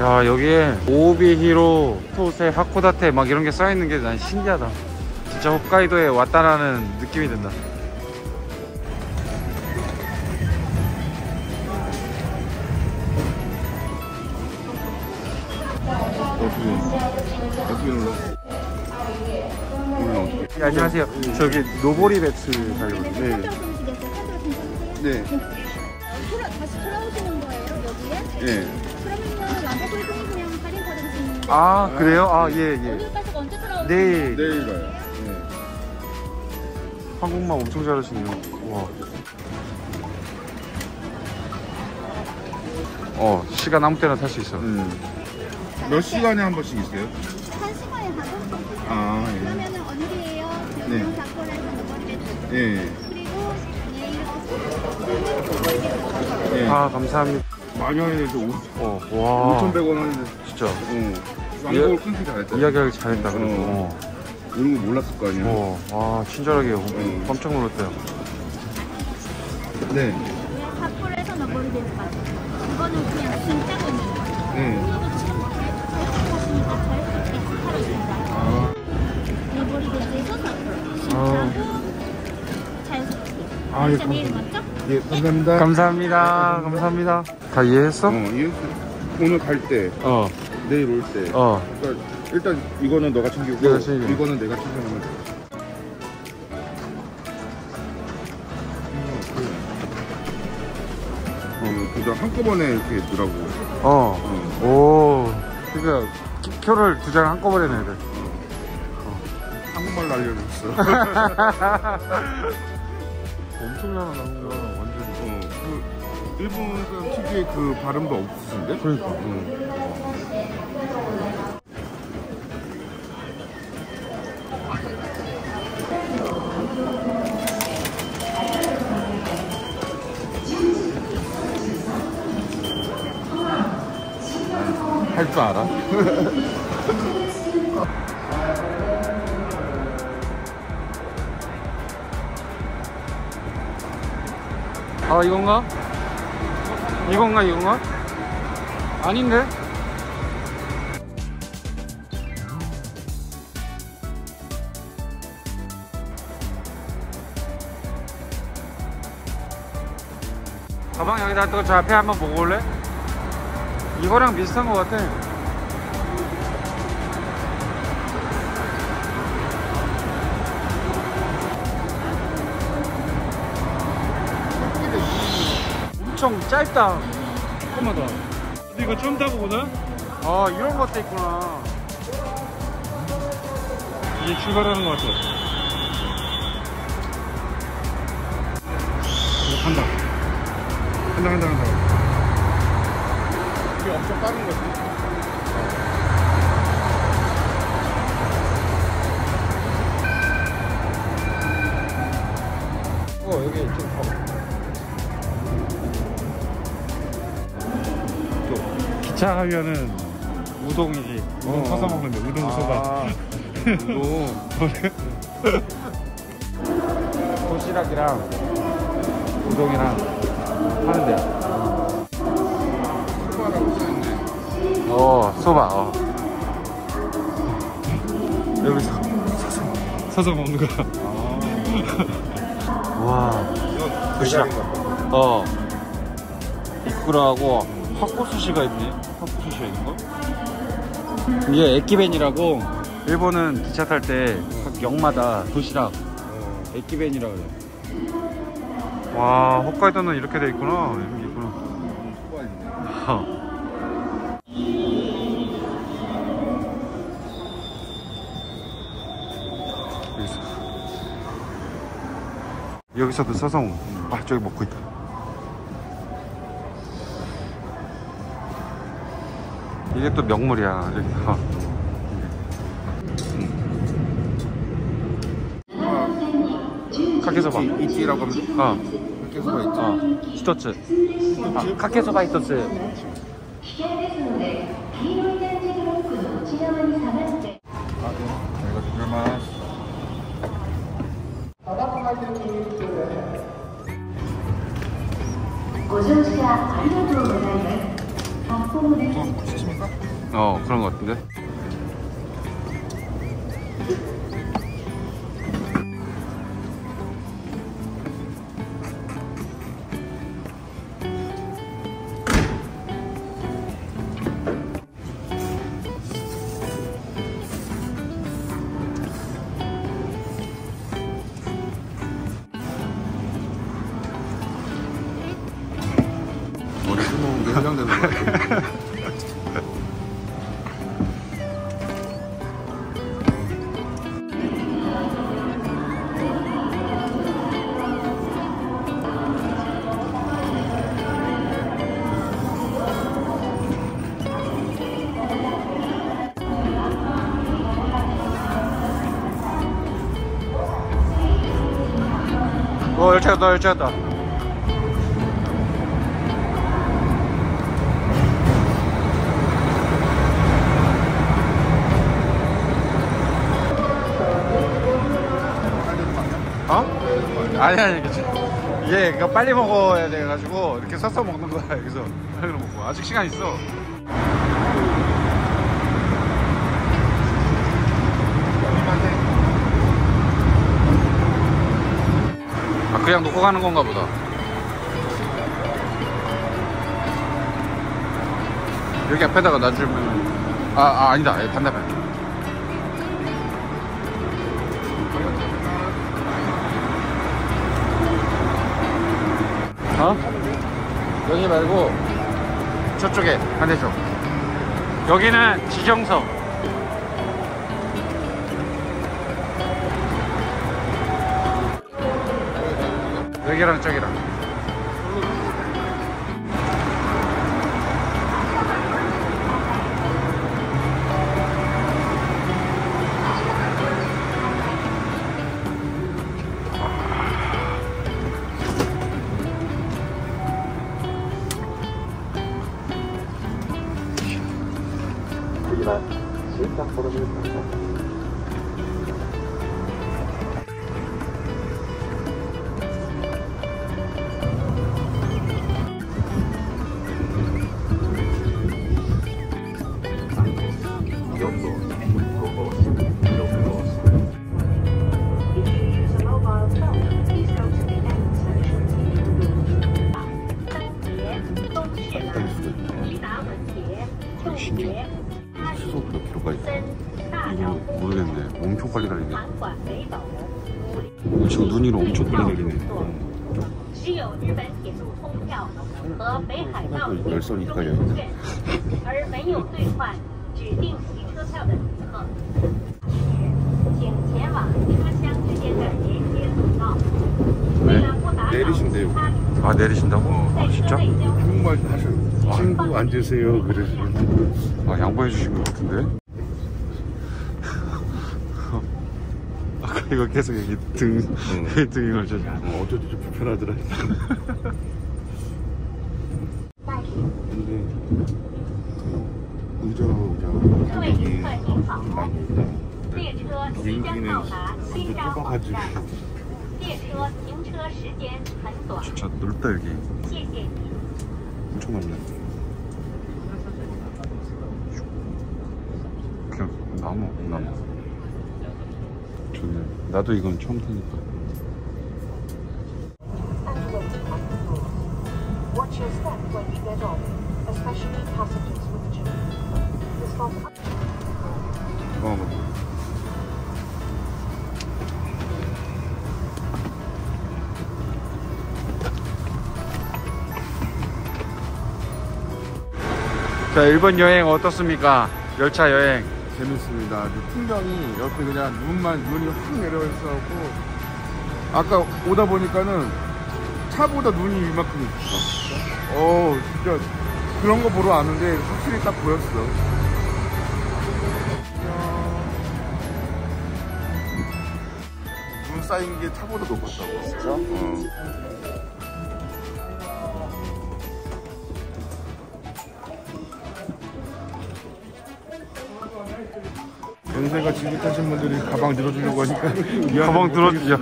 야 여기에 오비히로 토세 하코다테 막 이런 게 써있는 게 난 신기하다 진짜 홋카이도에 왔다라는 느낌이 든다 어떻게 어떻게 눌러? 눌러 어떻게? 네, 안녕하세요 저기 노보리 배츠 가려고 네. 네. 돌아, 다시 돌아오시는 거예요, 여기에? 예. 아 그래요? 아 예예 오늘 가서 언제 돌아오세요? 내일 내일 가요. 네. 한국말 엄청 잘하시네요 와. 어 시간 아무 때나 탈 수 있어 음. 몇 시간에 한 번씩 있어요? 한 시간에 한 번? 아 예. 그러면은 오늘이에요. 네. 예. 그리고 내일 어서 예. 아 감사합니다 많이 할인해서 5 어, 와 5,100원 할인해. 진짜 어. 광고를 끊기 잘했다. 이야기하기 잘했다 그래도 어. 이런 거 몰랐을 거 아니야. 어, 와 친절하게 응. 깜짝 놀랐대요 네. 이거는 그냥 진짜. 네. 팔아줍니다. 아. 아. 아, 예, 맞죠? 예, 감사합니다. 감사합니다 감사합니다 다 이해했어? 어, 이 오늘 갈 때, 어 내일 올 때. 어. 그러니까 일단 이거는 너가 챙기고 내가 챙기고. 이거는 내가 챙겨놓으면 돼. 어, 그냥 한꺼번에 이렇게 넣으라고. 어. 어. 오. 그러니까 키- 표를 두 장 한꺼번에 내야 돼. 한국말로 알려줬어. 엄청 잘한다, 한국말. 완전. 어, 그 일본 사람 특유의 그 발음도 없으신데? 그러니까. 응. 할 줄 알아? 아, 이건가? 이건가, 이건가? 아닌데? 가방 여기다 두고 저 앞에 한번 보고 올래? 이거랑 비슷한 것 같아. 엄청 짧다. 조그마다. 근데 이거 처음 타보구나? 아, 이런 것도 있구나. 이제 출발하는 것 같아. 간다. 간다, 간다, 간다. 엄청 빠른 거지. 어, 여기 좀 가봐. 또, 기차 가면은 우동이지. 우동 어. 사서 먹는데, 우동 소바. 아, 이거. 도시락이랑 우동이랑 하는데요. 어, 소바. 어. 여기서 사서, 사서 먹는 거야. 아. 와. 도시락. 어. 이쿠라하고 핫코스시가 있네. 핫코스시가 있는 거? 이게 에키벤이라고 일본은 기차 탈 때 각 역마다 도시락 어. 에키벤이라 그래. 와, 홋카이도는 이렇게 돼 있구나. 여기 있구나. 소바 있네. 어. 여기서 여기서도 서성 아 저기 먹고 있다. 이게 또 명물이야 여기. 어. 카케소바. 이치, 이치라고 하면 돼? 어, 이렇게 소바 있지. 어, 히토츠. 아, 카케소바 히토츠 어 그런 것 같은데 머리 숨어온 게 해당되는 거 같아요. 어 열차 갔다 열차 갔다 어? 아니 아니 그치. 이게 그거 빨리 먹어야 돼가지고 이렇게 서서 먹는 거야 여기서. 빨리 먹고. 아직 시간 있어. 아 그냥 놓고 가는 건가 보다. 여기 앞에다가 놔주면 아, 아 아니다. 예, 반대편 어? 여기 말고 저쪽에 반대쪽. 여기는 지정석. 여기랑 저기랑 그래 신기해. 시속 몇 킬로까지 이거 모르겠네. 엄청 빨리 달리네. 어, 지금 눈이랑 엄청 빨리 달리네. 어. 열선이 까려 내리신다고? 아, 진짜? 한국말 하세요. 친구 앉으세요. 그래서 아, 양보해 주신 것 같은데? 아까 이거 계속 여기 등, 응. 등이 걸쳐서. 어, 어쩌지 좀 불편하더라. 근데, 의자가 의자가 여기 많이 있다. 비행기는 이제 좁아가지고. 주차 넓다 여기 엄청 넓네 그냥 나무 나무 좋네 나도 이건 처음 타니까 Watch your step when you get off, especially passengers with children. This was 자 일본 여행 어떻습니까? 열차 여행 재밌습니다. 풍경이 옆에 그냥 눈만 눈이 확 내려 있어갖고 아까 오다 보니까는 차보다 눈이 이만큼 있어. 어 진짜 그런 거 보러 왔는데 확실히 딱 보였어. 눈 쌓인 게 차보다 높았다고. 진짜? 어. 연세가 지긋하신 분들이 가방 들어주려고 하니까 가방 들어주죠.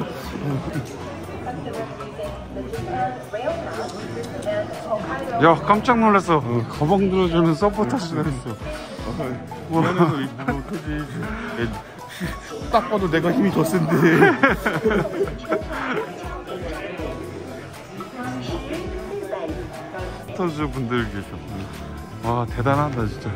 야 깜짝 놀랐어. 가방 들어주는 서포터스가 있어. 미안해서 입고 못하지. 딱 봐도 내가 힘이 더 센데. 서포터즈 분들 계셔. 와 대단하다 진짜